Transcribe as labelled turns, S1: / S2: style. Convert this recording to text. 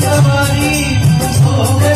S1: somebody oh, who's okay.